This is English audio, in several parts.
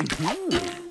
Ooh.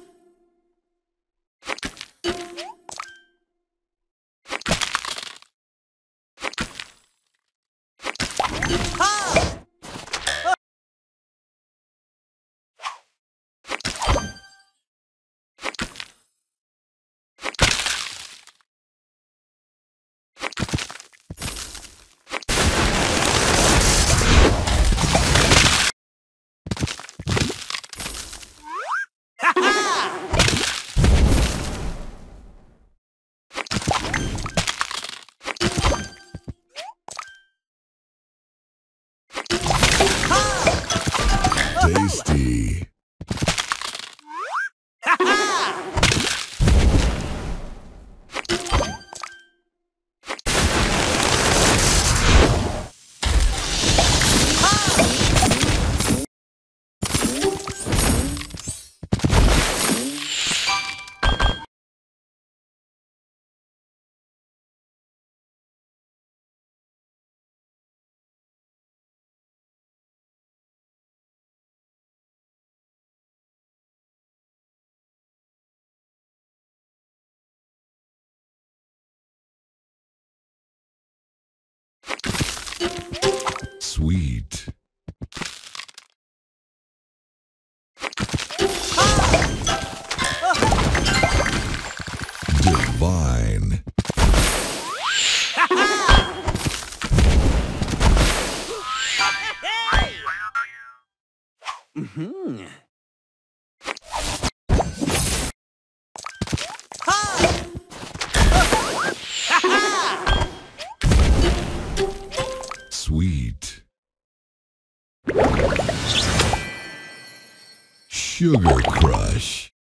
Tasty. Sweet. Divine. Hmm. Sugar Crush.